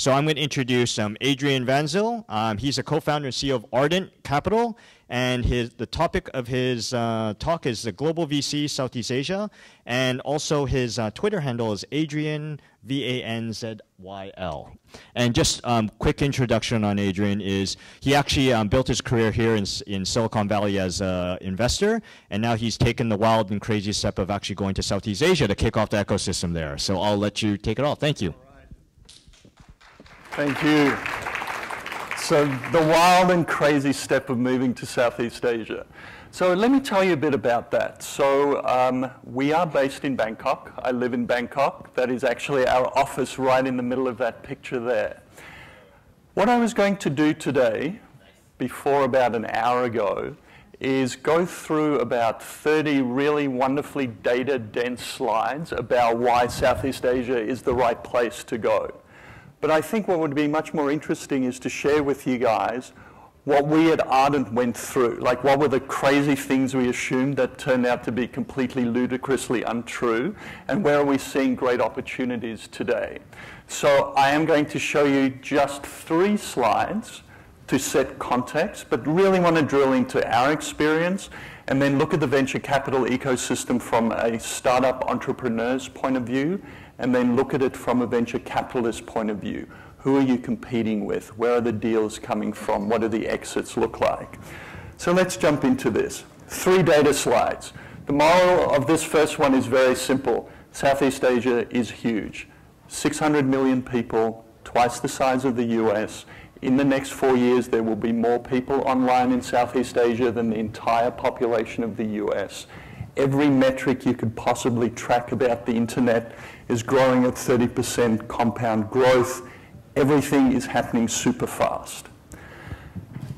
So I'm going to introduce um, Adrian Vanzyl. Um, he's a co-founder and CEO of Ardent Capital, and his the topic of his uh, talk is the global VC Southeast Asia, and also his uh, Twitter handle is Adrian V A N Z Y L. And just um, quick introduction on Adrian is he actually um, built his career here in, in Silicon Valley as an investor, and now he's taken the wild and crazy step of actually going to Southeast Asia to kick off the ecosystem there. So I'll let you take it all. Thank you. Thank you. So the wild and crazy step of moving to Southeast Asia. So let me tell you a bit about that. So um, we are based in Bangkok. I live in Bangkok. That is actually our office right in the middle of that picture there. What I was going to do today, before about an hour ago, is go through about 30 really wonderfully data-dense slides about why Southeast Asia is the right place to go. But I think what would be much more interesting is to share with you guys what we at Ardent went through. Like, what were the crazy things we assumed that turned out to be completely ludicrously untrue, and where are we seeing great opportunities today? So, I am going to show you just three slides to set context, but really want to drill into our experience and then look at the venture capital ecosystem from a startup entrepreneur's point of view, and then look at it from a venture capitalist point of view. Who are you competing with? Where are the deals coming from? What do the exits look like? So let's jump into this. Three data slides. The moral of this first one is very simple. Southeast Asia is huge. 600 million people, twice the size of the US. In the next four years, there will be more people online in Southeast Asia than the entire population of the US. Every metric you could possibly track about the internet is growing at 30% compound growth everything is happening super fast.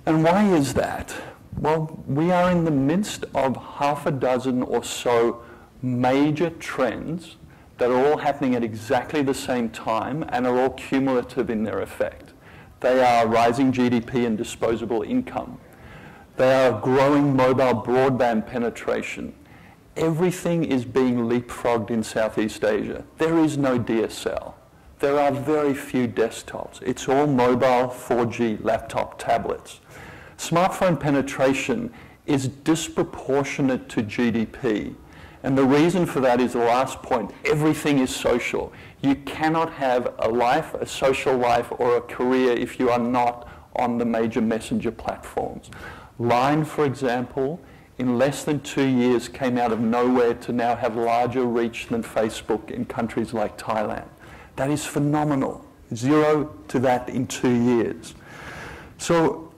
And why is that? Well, we are in the midst of half a dozen or so major trends that are all happening at exactly the same time and are all cumulative in their effect. They are rising GDP and disposable income. They are growing mobile broadband penetration. Everything is being leapfrogged in Southeast Asia. There is no DSL there are very few desktops. It's all mobile 4G laptop tablets. Smartphone penetration is disproportionate to GDP. And the reason for that is the last point. Everything is social. You cannot have a life, a social life, or a career if you are not on the major messenger platforms. Line, for example, in less than two years came out of nowhere to now have larger reach than Facebook in countries like Thailand. That is phenomenal. Zero to that in two years. So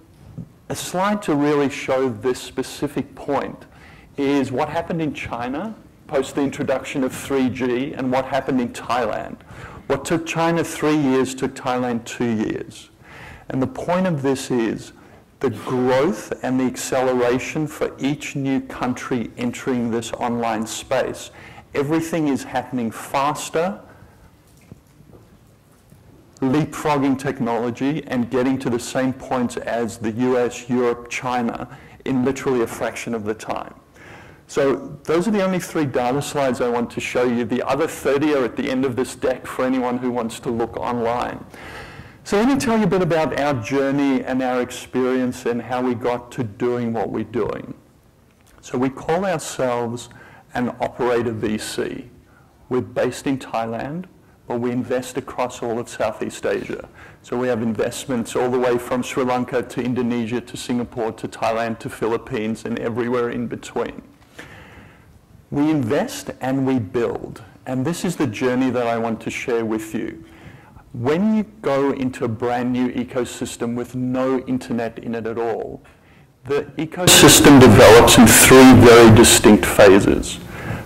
a slide to really show this specific point is what happened in China post the introduction of 3G and what happened in Thailand. What took China three years took Thailand two years. And the point of this is the growth and the acceleration for each new country entering this online space. Everything is happening faster leapfrogging technology and getting to the same points as the US, Europe, China in literally a fraction of the time. So those are the only three data slides I want to show you. The other 30 are at the end of this deck for anyone who wants to look online. So let me tell you a bit about our journey and our experience and how we got to doing what we're doing. So we call ourselves an operator VC. We're based in Thailand but we invest across all of Southeast Asia. So we have investments all the way from Sri Lanka to Indonesia to Singapore to Thailand to Philippines and everywhere in between. We invest and we build. And this is the journey that I want to share with you. When you go into a brand new ecosystem with no internet in it at all, the ecosystem develops in three very distinct phases.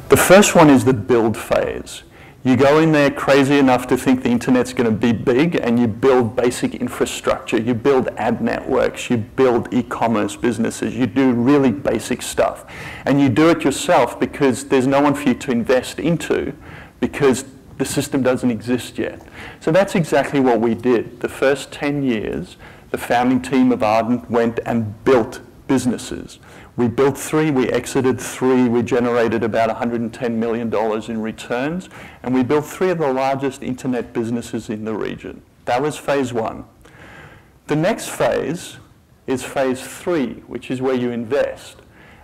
The first one is the build phase. You go in there crazy enough to think the internet's going to be big and you build basic infrastructure. You build ad networks, you build e-commerce businesses, you do really basic stuff. And you do it yourself because there's no one for you to invest into because the system doesn't exist yet. So that's exactly what we did. The first 10 years, the founding team of Ardent went and built businesses. We built three, we exited three, we generated about $110 million in returns, and we built three of the largest internet businesses in the region. That was phase one. The next phase is phase three, which is where you invest.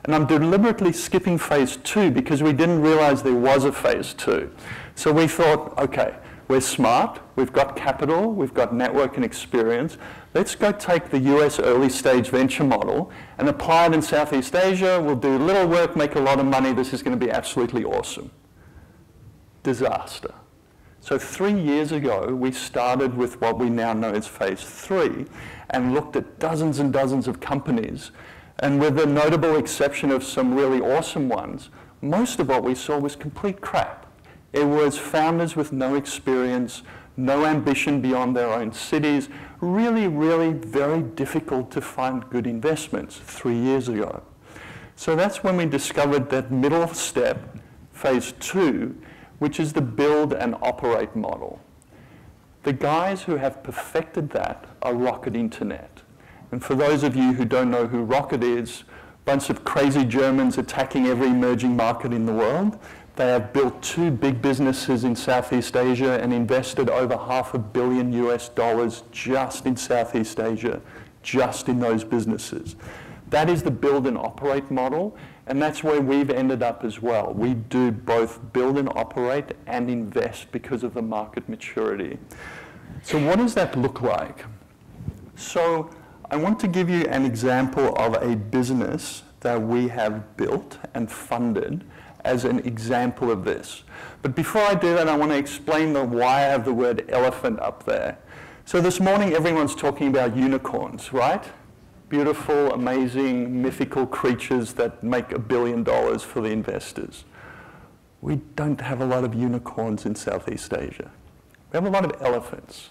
And I'm deliberately skipping phase two because we didn't realize there was a phase two. So we thought, okay, we're smart, we've got capital, we've got network and experience. Let's go take the US early stage venture model and apply it in Southeast Asia. We'll do little work, make a lot of money. This is going to be absolutely awesome. Disaster. So three years ago, we started with what we now know as phase three and looked at dozens and dozens of companies. And with the notable exception of some really awesome ones, most of what we saw was complete crap. It was founders with no experience, no ambition beyond their own cities, really, really very difficult to find good investments three years ago. So that's when we discovered that middle step, phase two, which is the build and operate model. The guys who have perfected that are Rocket Internet. And for those of you who don't know who Rocket is, bunch of crazy Germans attacking every emerging market in the world. They have built two big businesses in Southeast Asia and invested over half a billion US dollars just in Southeast Asia, just in those businesses. That is the build and operate model, and that's where we've ended up as well. We do both build and operate and invest because of the market maturity. So what does that look like? So I want to give you an example of a business that we have built and funded as an example of this. But before I do that, I want to explain the why I have the word elephant up there. So this morning, everyone's talking about unicorns, right? Beautiful, amazing, mythical creatures that make a billion dollars for the investors. We don't have a lot of unicorns in Southeast Asia. We have a lot of elephants.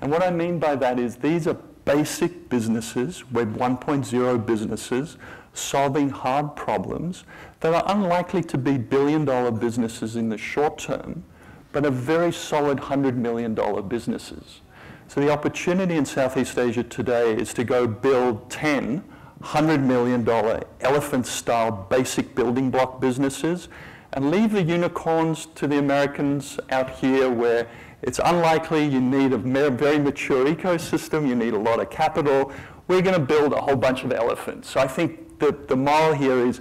And what I mean by that is these are basic businesses, Web 1.0 businesses, solving hard problems that are unlikely to be billion dollar businesses in the short term, but are very solid $100 million businesses. So the opportunity in Southeast Asia today is to go build 10 $100 million elephant-style basic building block businesses and leave the unicorns to the Americans out here where it's unlikely you need a very mature ecosystem, you need a lot of capital. We're going to build a whole bunch of elephants. So I think the, the moral here is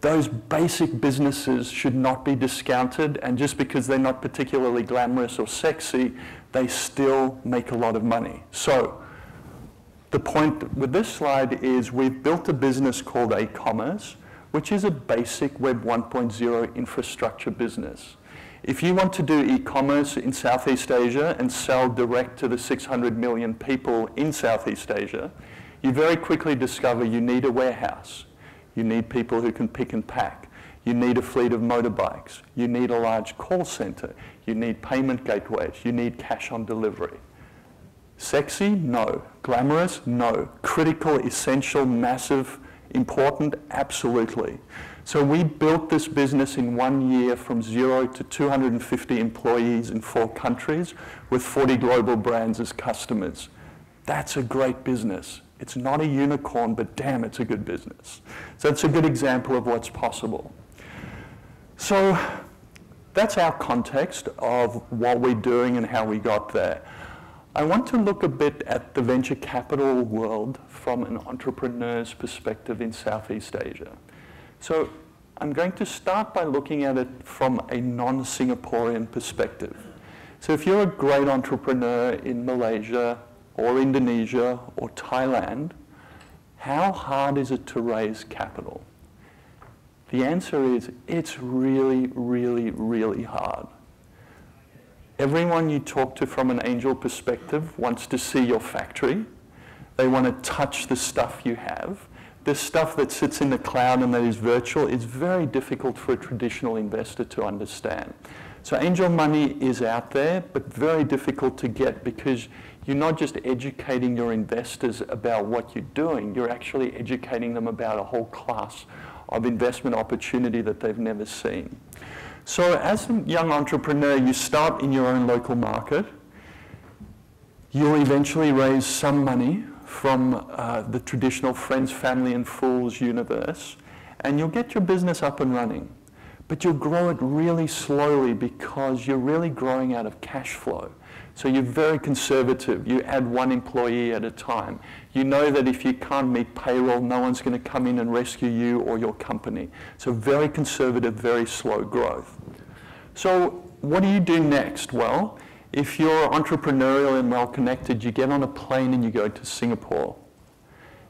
those basic businesses should not be discounted, and just because they're not particularly glamorous or sexy, they still make a lot of money. So the point with this slide is we've built a business called aCommerce, which is a basic Web 1.0 infrastructure business. If you want to do e-commerce in Southeast Asia and sell direct to the 600 million people in Southeast Asia, you very quickly discover you need a warehouse. You need people who can pick and pack. You need a fleet of motorbikes. You need a large call center. You need payment gateways. You need cash on delivery. Sexy? No. Glamorous? No. Critical, essential, massive, important? Absolutely. So we built this business in one year from zero to 250 employees in four countries with 40 global brands as customers. That's a great business. It's not a unicorn, but damn, it's a good business. So it's a good example of what's possible. So that's our context of what we're doing and how we got there. I want to look a bit at the venture capital world from an entrepreneur's perspective in Southeast Asia. So I'm going to start by looking at it from a non-Singaporean perspective. So if you're a great entrepreneur in Malaysia, or Indonesia or Thailand, how hard is it to raise capital? The answer is it's really, really, really hard. Everyone you talk to from an angel perspective wants to see your factory. They want to touch the stuff you have. This stuff that sits in the cloud and that is virtual is very difficult for a traditional investor to understand. So angel money is out there, but very difficult to get because you're not just educating your investors about what you're doing, you're actually educating them about a whole class of investment opportunity that they've never seen. So as a young entrepreneur, you start in your own local market. You'll eventually raise some money from uh, the traditional friends, family, and fools universe, and you'll get your business up and running. but you'll grow it really slowly because you're really growing out of cash flow. So you're very conservative. You add one employee at a time. You know that if you can't meet payroll, no one's going to come in and rescue you or your company. So very conservative, very slow growth. So what do you do next? Well, if you're entrepreneurial and well connected, you get on a plane and you go to Singapore.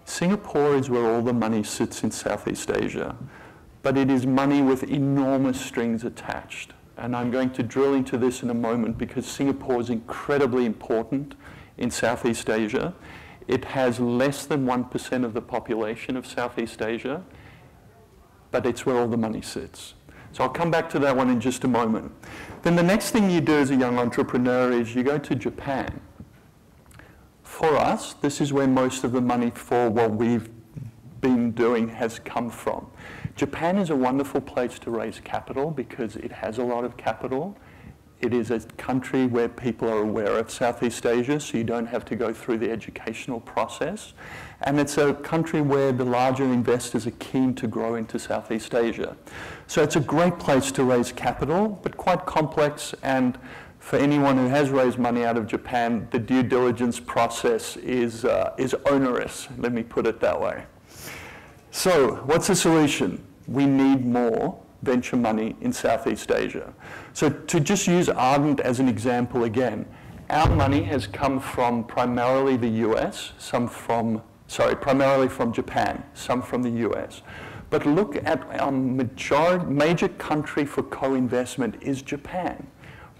Singapore is where all the money sits in Southeast Asia, but it is money with enormous strings attached. And I'm going to drill into this in a moment because Singapore is incredibly important in Southeast Asia. It has less than 1% of the population of Southeast Asia, but it's where all the money sits. So I'll come back to that one in just a moment. Then the next thing you do as a young entrepreneur is you go to Japan. For us, this is where most of the money for what we've been doing has come from. Japan is a wonderful place to raise capital because it has a lot of capital. It is a country where people are aware of Southeast Asia, so you don't have to go through the educational process. And it's a country where the larger investors are keen to grow into Southeast Asia. So it's a great place to raise capital, but quite complex. And for anyone who has raised money out of Japan, the due diligence process is, uh, is onerous, let me put it that way. So what's the solution? We need more venture money in Southeast Asia. So to just use Ardent as an example again, our money has come from primarily the US, some from, sorry, primarily from Japan, some from the US. But look at our major, major country for co-investment is Japan.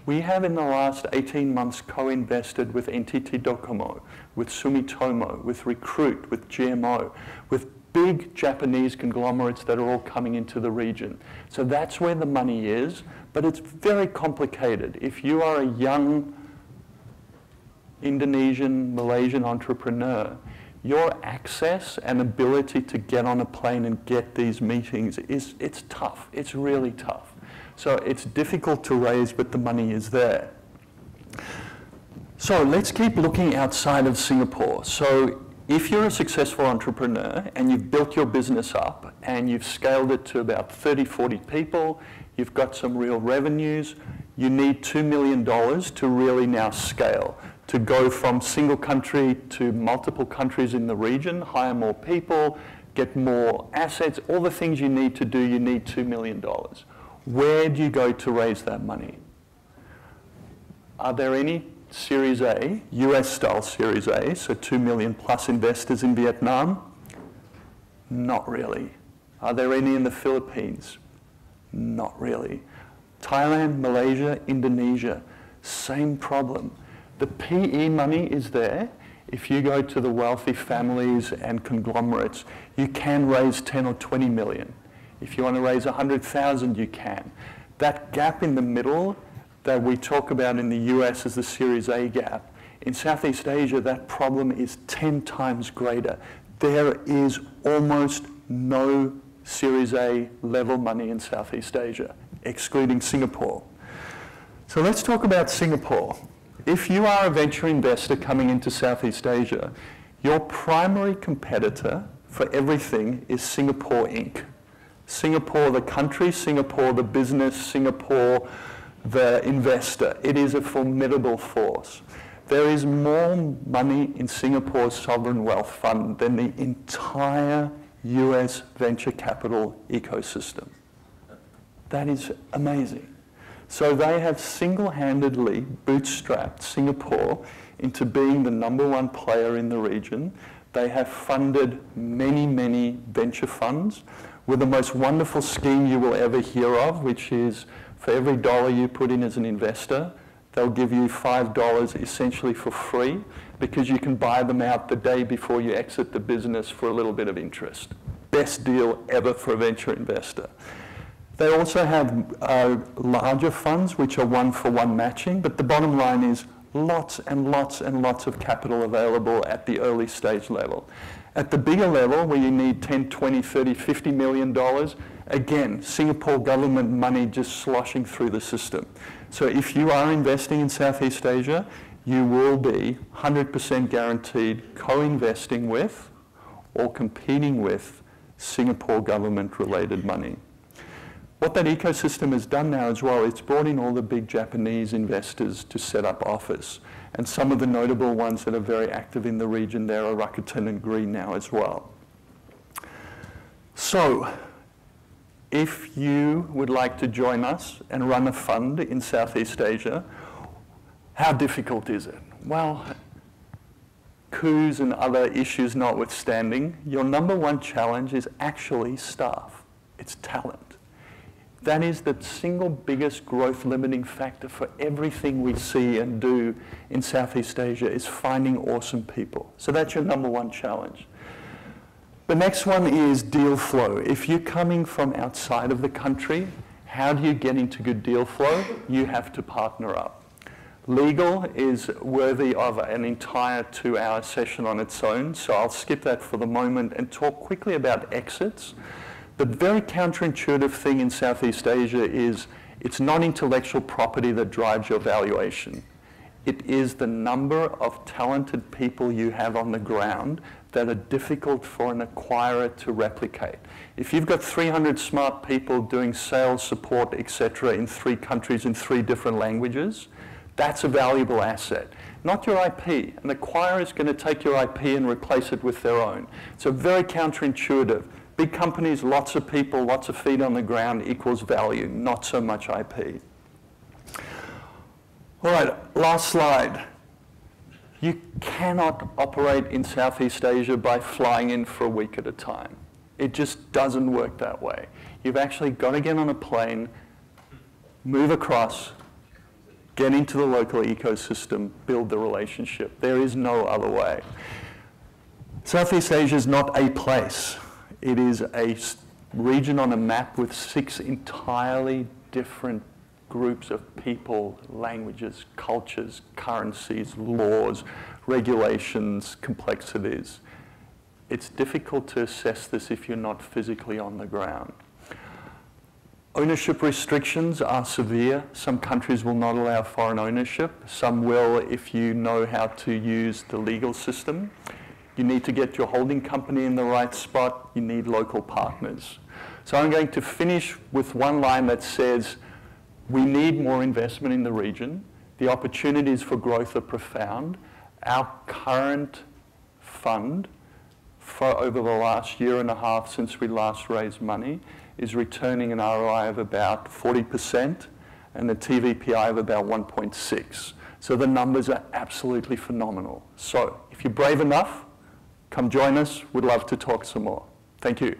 We have in the last 18 months co-invested with NTT Docomo, with Sumitomo, with Recruit, with GMO, with big Japanese conglomerates that are all coming into the region. So that's where the money is, but it's very complicated. If you are a young Indonesian, Malaysian entrepreneur, your access and ability to get on a plane and get these meetings is it's tough. It's really tough. So it's difficult to raise, but the money is there. So let's keep looking outside of Singapore. So if you're a successful entrepreneur and you've built your business up and you've scaled it to about 30, 40 people, you've got some real revenues, you need $2 million to really now scale, to go from single country to multiple countries in the region, hire more people, get more assets, all the things you need to do, you need $2 million. Where do you go to raise that money? Are there any Series A, US style Series A, so 2 million plus investors in Vietnam? Not really. Are there any in the Philippines? Not really. Thailand, Malaysia, Indonesia, same problem. The PE money is there. If you go to the wealthy families and conglomerates, you can raise 10 or 20 million. If you want to raise 100,000, you can. That gap in the middle that we talk about in the US as the Series A gap. In Southeast Asia, that problem is 10 times greater. There is almost no Series A level money in Southeast Asia, excluding Singapore. So let's talk about Singapore. If you are a venture investor coming into Southeast Asia, your primary competitor for everything is Singapore Inc. Singapore, the country, Singapore, the business, Singapore, the investor. It is a formidable force. There is more money in Singapore's sovereign wealth fund than the entire US venture capital ecosystem. That is amazing. So they have single-handedly bootstrapped Singapore into being the number one player in the region. They have funded many, many venture funds with the most wonderful scheme you will ever hear of, which is for every dollar you put in as an investor, they'll give you $5 essentially for free because you can buy them out the day before you exit the business for a little bit of interest. Best deal ever for a venture investor. They also have uh, larger funds which are one-for-one -one matching, but the bottom line is lots and lots and lots of capital available at the early stage level. At the bigger level, where you need 10, 20, 30, 50 million dollars, Again, Singapore government money just sloshing through the system. So if you are investing in Southeast Asia, you will be 100% guaranteed co-investing with or competing with Singapore government related money. What that ecosystem has done now as well, it's brought in all the big Japanese investors to set up office. And some of the notable ones that are very active in the region there are Rakuten and GREE now as well. So, if you would like to join us and run a fund in Southeast Asia, how difficult is it? Well, coups and other issues notwithstanding, your number one challenge is actually staff. It's talent. That is the single biggest growth limiting factor for everything we see and do in Southeast Asia is finding awesome people. So that's your number one challenge. The next one is deal flow. If you're coming from outside of the country, how do you get into good deal flow? You have to partner up. Legal is worthy of an entire two-hour session on its own, so I'll skip that for the moment and talk quickly about exits. The very counterintuitive thing in Southeast Asia is it's not intellectual property that drives your valuation. It is the number of talented people you have on the ground that are difficult for an acquirer to replicate. If you've got 300 smart people doing sales, support, etc., in three countries in three different languages, that's a valuable asset. Not your IP. An acquirer is going to take your IP and replace it with their own. So very counterintuitive. Big companies, lots of people, lots of feet on the ground equals value, not so much IP. All right, last slide. You cannot operate in Southeast Asia by flying in for a week at a time. It just doesn't work that way. You've actually got to get on a plane, move across, get into the local ecosystem, build the relationship. There is no other way. Southeast Asia is not a place. It is a region on a map with six entirely different groups of people, languages, cultures, currencies, laws, regulations, complexities. It's difficult to assess this if you're not physically on the ground. Ownership restrictions are severe. Some countries will not allow foreign ownership. Some will if you know how to use the legal system. You need to get your holding company in the right spot. You need local partners. So I'm going to finish with one line that says, we need more investment in the region. The opportunities for growth are profound. Our current fund for over the last year and a half since we last raised money is returning an ROI of about 40% and a TVPI of about 1.6. So the numbers are absolutely phenomenal. So if you're brave enough, Come join us. We'd love to talk some more. Thank you.